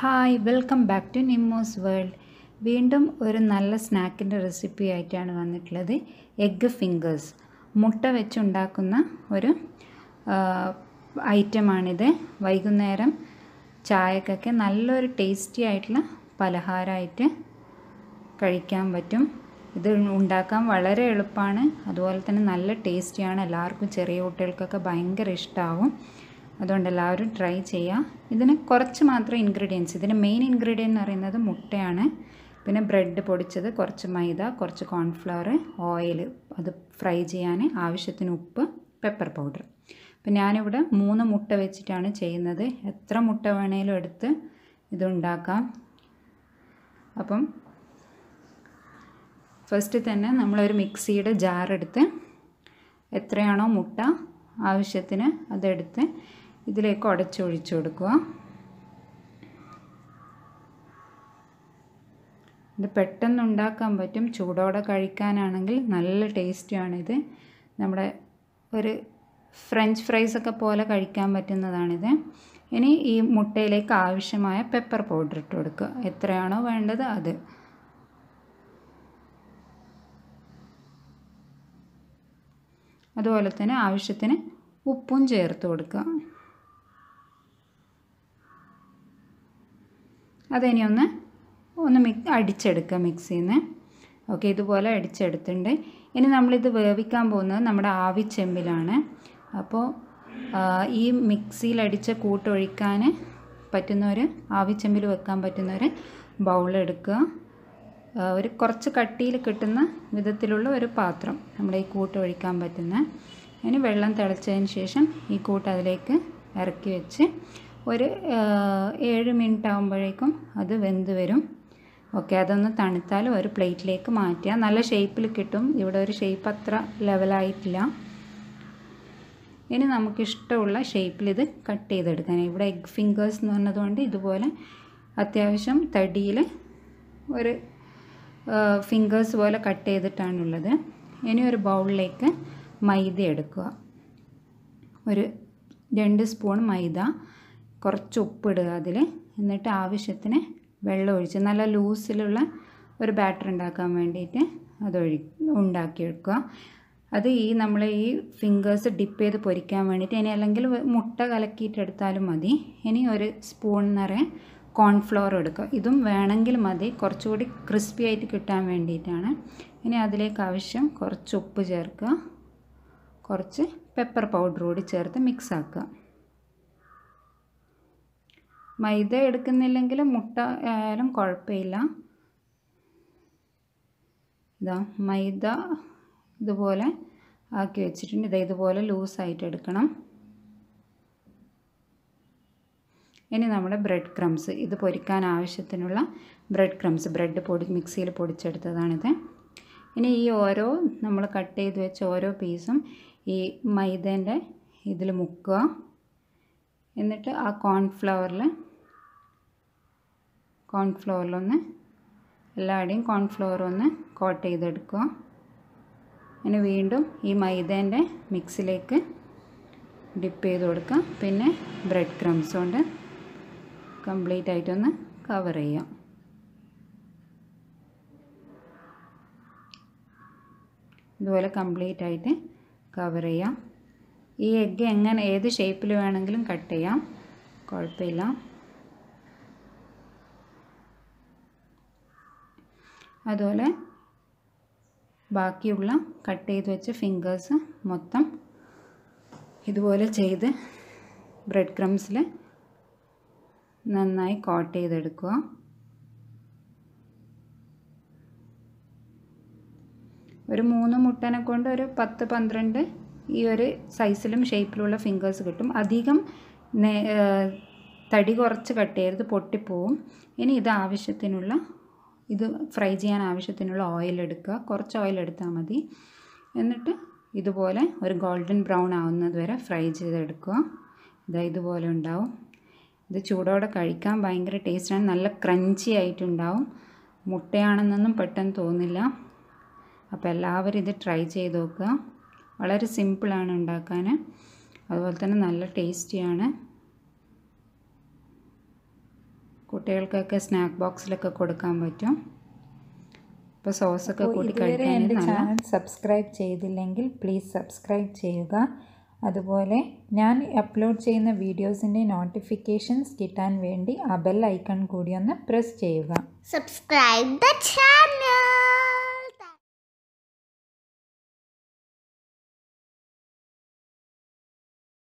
Hi welcome back to Nimmo's world. വീണ്ടും ഒരു നല്ല സ്നാക്കിന്റെ റെസിപ്പി ആയിട്ടാണ് വന്നിട്ടുള്ളത്. Egg fingers. മുട്ട വെച്ചുണ്ടാക്കുന്ന ഒരു ഐറ്റമാണിത്. വൈകുന്നേരം ചായക്കൊക്കെ നല്ലൊരു ടേസ്റ്റി ആയിട്ടുള്ള പലഹാരമായിട്ട് കഴിക്കാൻ പറ്റും. ഇത് ഉണ്ടാക്കാൻ വളരെ എളുപ്പമാണ്. അതുപോലെ തന്നെ നല്ല ടേസ്റ്റിയാണ്. എല്ലാവർക്കും ചെറിയ കുട്ടികൾക്കൊക്കെ ഭയങ്കര ഇഷ്ടമാവും അതുകൊണ്ട് എല്ലാവരും ട്രൈ ചെയ്യുക ഇതിന് കുറച്ച് മാത്രം ഇൻഗ്രീഡിയൻസ് ഇതിന് മെയിൻ ഇൻഗ്രീഡിയന്റ് എന്ന് പറയുന്നത് മുട്ടയാണ്. പിന്നെ ബ്രെഡ് പൊടിച്ചത് കുറച്ച് മൈദ കുറച്ച് കോൺഫ്ലവർ ഓയിൽ അത് ഫ്രൈ ചെയ്യാൻ ആവശ്യത്തിന് ഉപ്പ് പെപ്പർ പൗഡർ അപ്പം ഞാനിവിടെ മൂന്ന് മുട്ട വെച്ചിട്ടാണ് ചെയ്യുന്നത്. എത്ര മുട്ട വേണേലും എടുത്ത് ഇതുണ്ടാക്കാം അപ്പം ഫസ്റ്റ് തന്നെ നമ്മളൊരു മിക്സിയുടെ ജാറെടുത്ത് എത്രയാണോ മുട്ട ആവശ്യത്തിന് അതെടുത്ത് ഇതിലേക്ക് ഉടച്ചൊഴിച്ചു കൊടുക്കുക. ഇത് പെട്ടെന്ന് ഉണ്ടാക്കാൻ പറ്റും. ചൂടോടെ കഴിക്കാനാണെങ്കിൽ നല്ല ടേസ്റ്റിയാണിത്. നമ്മുടെ ഒരു ഫ്രഞ്ച് ഫ്രൈസ് ഒക്കെ പോലെ കഴിക്കാൻ പറ്റുന്നതാണിത്. ഇനി ഈ മുട്ടയിലേക്ക് ആവശ്യമായ പെപ്പർ പൗഡർ ഇട്ട് കൊടുക്കുക. എത്രയാണോ വേണ്ടത് അത്. അതുപോലെ തന്നെ ആവശ്യത്തിന് ഉപ്പും ചേർത്ത് കൊടുക്കുക. അതിനി ഒന്ന് ഒന്ന് മിക് അടിച്ചെടുക്കുക മിക്സിയിൽ നിന്ന് ഓക്കെ ഇതുപോലെ അടിച്ചെടുത്തിട്ടുണ്ട്. ഇനി നമ്മളിത് വേവിക്കാൻ പോകുന്നത് നമ്മുടെ ആവിച്ചെമ്പിലാണ്. അപ്പോൾ ഈ മിക്സിയിൽ അടിച്ച കൂട്ടൊഴിക്കാൻ പറ്റുന്നവർ ആവിച്ചെമ്പിൽ വെക്കാൻ പറ്റുന്നവർ ബൗളെടുക്കുക ഒരു കുറച്ച് കട്ടിയിൽ കിട്ടുന്ന വിധത്തിലുള്ള ഒരു പാത്രം നമ്മുടെ ഈ കൂട്ട് ഒഴിക്കാൻ പറ്റുന്ന. അതിന് വെള്ളം തിളച്ചതിന് ശേഷം ഈ കൂട്ട് അതിലേക്ക് ഇറക്കി വെച്ച് ഒരു ഏഴ് മിനിറ്റ് ആകുമ്പോഴേക്കും അത് വെന്ത് വരും. ഓക്കെ അതൊന്ന് തണുത്താൽ ഒരു പ്ലേറ്റിലേക്ക് മാറ്റുക. നല്ല ഷേപ്പിൽ കിട്ടും. ഇവിടെ ഒരു ഷേപ്പ് അത്ര ലെവലായിട്ടില്ല ഇനി നമുക്കിഷ്ടമുള്ള ഷേപ്പിൽ ഇത് കട്ട് ചെയ്തെടുക്കാൻ ഇവിടെ എഗ് ഫിംഗേഴ്സ് എന്ന് പറഞ്ഞതുകൊണ്ട് ഇതുപോലെ അത്യാവശ്യം തടിയിൽ ഒരു ഫിംഗേഴ്സ് പോലെ കട്ട് ചെയ്തിട്ടാണുള്ളത്. ഇനി ഒരു ബൗളിലേക്ക് മൈദ എടുക്കുക. ഒരു രണ്ട് സ്പൂൺ മൈദ. കുറച്ച് ഉപ്പിടുക അതിൽ. എന്നിട്ട് ആവശ്യത്തിന് വെള്ളം ഒഴിച്ച് നല്ല ലൂസിലുള്ള ഒരു ബാറ്റർ ഉണ്ടാക്കാൻ വേണ്ടിയിട്ട് അതൊഴി ഉണ്ടാക്കിയെടുക്കുക അത് ഈ നമ്മൾ ഈ ഫിംഗേഴ്സ് ഡിപ്പ് ചെയ്ത് പൊരിക്കാൻ വേണ്ടിയിട്ട് ഇനി അല്ലെങ്കിൽ മുട്ട കലക്കിയിട്ടെടുത്താലും മതി. ഇനി ഒരു സ്പൂൺ നിറയെ കോൺഫ്ലവർ എടുക്കുക. ഇതും വേണമെങ്കിൽ മതി. കുറച്ചുകൂടി ക്രിസ്പി ആയിട്ട് കിട്ടാൻ വേണ്ടിയിട്ടാണ്. ഇനി അതിലേക്ക് ആവശ്യം കുറച്ച് ഉപ്പ് ചേർക്കുക. കുറച്ച് പെപ്പർ പൗഡർ കൂടി ചേർത്ത് മിക്സ് ആക്കുക. മൈദ എടുക്കുന്നില്ലെങ്കിൽ മുട്ട ആയാലും കുഴപ്പമില്ല. ഇതാ മൈദ ഇതുപോലെ ആക്കി വെച്ചിട്ടുണ്ട്. ഇതാ ഇതുപോലെ ലൂസായിട്ട് എടുക്കണം. ഇനി നമ്മുടെ ബ്രെഡ് ക്രംസ്. ഇത് പൊരിക്കാൻ ആവശ്യത്തിനുള്ള ബ്രെഡ് ക്രംസ്. ബ്രെഡ് പൊടി മിക്സിയിൽ പൊടിച്ചെടുത്തതാണിത്. ഇനി ഈ ഓരോ നമ്മൾ കട്ട് ചെയ്ത് വെച്ച ഓരോ പീസും ഈ മൈദേന്റെ ഇതിൽ മുക്കുക. എന്നിട്ട് ആ കോൺഫ്ലവറിൽ കോൺഫ്ലവറിലൊന്ന് എല്ലാവിടെയും കോൺഫ്ലവർ ഒന്ന് കോട്ട് ചെയ്തെടുക്കുക. ഇനി വീണ്ടും ഈ മൈദേന്റെ മിക്സിലേക്ക് ഡിപ്പ് ചെയ്ത് കൊടുക്കാം പിന്നെ ബ്രെഡ് ക്രംസ് കൊണ്ട് കംപ്ലീറ്റ് ആയിട്ടൊന്ന് കവർ ചെയ്യാം ഇതുപോലെ കംപ്ലീറ്റ് ആയിട്ട് കവർ ചെയ്യാം ഈ എഗ്ഗ് എങ്ങനെ ഏത് ഷേപ്പിൽ വേണമെങ്കിലും കട്ട് ചെയ്യാം. കുഴപ്പമില്ല. അതുപോലെ ബാക്കിയുള്ള കട്ട് ചെയ്ത് വെച്ച ഫിംഗേഴ്സ് മൊത്തം ഇതുപോലെ ചെയ്ത് ബ്രെഡ് ക്രംസിൽ നന്നായി കോട്ട് ചെയ്തെടുക്കുക. ഒരു മൂന്ന് മുട്ടനെ കൊണ്ട് ഒരു പത്ത് പന്ത്രണ്ട് ഈ ഒരു സൈസിലും ഷേപ്പിലുള്ള ഫിംഗേഴ്സ് കിട്ടും. അധികം തടി കുറച്ച് കട്ട് ചെയ്യരുത് പൊട്ടിപ്പോവും. ഇനി ഇത് ആവശ്യത്തിനുള്ള ഇത് ഫ്രൈ ചെയ്യാൻ ആവശ്യത്തിനുള്ള ഓയിൽ എടുക്കുക. കുറച്ച് ഓയിൽ എടുത്താൽ മതി. എന്നിട്ട് ഇതുപോലെ ഒരു ഗോൾഡൻ ബ്രൗൺ ആവുന്നത് വരെ ഫ്രൈ ചെയ്തെടുക്കുക. ഇതാ ഇതുപോലെ ഉണ്ടാവും. ഇത് ചൂടോടെ കഴിക്കാൻ ഭയങ്കര ടേസ്റ്റാണ് നല്ല ക്രഞ്ചി ആയിട്ടുണ്ടാവും. മുട്ടയാണെന്നൊന്നും പെട്ടെന്ന് തോന്നില്ല. അപ്പോൾ എല്ലാവരും ഇത് ട്രൈ ചെയ്ത് നോക്കുക. വളരെ സിമ്പിളാണ് ഉണ്ടാക്കാൻ. അതുപോലെ തന്നെ നല്ല ടേസ്റ്റിയാണ് കുട്ടികൾക്കൊക്കെ സ്നാക്ക് ബോക്സിലൊക്കെ കൊടുക്കാൻ പറ്റും. ഇപ്പോൾ സോസൊക്കെ കൂട്ടി കഴിക്കാൻ ചാനൽ സബ്സ്ക്രൈബ് ചെയ്തില്ലെങ്കിൽ പ്ലീസ് സബ്സ്ക്രൈബ് ചെയ്യുക. അതുപോലെ ഞാൻ അപ്ലോഡ് ചെയ്യുന്ന വീഡിയോസിന്റെ നോട്ടിഫിക്കേഷൻസ് കിട്ടാൻ വേണ്ടി ആ ബെൽ ഐക്കൺ കൂടി ഒന്ന് പ്രസ് ചെയ്യുക. Subscribe the channel.